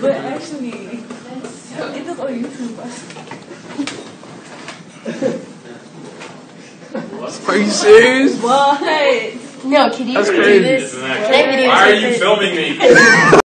But actually. It is on YouTube. Are you serious? What? No, can you That's do crazy. this? Isn't that Can I Why are you filming me?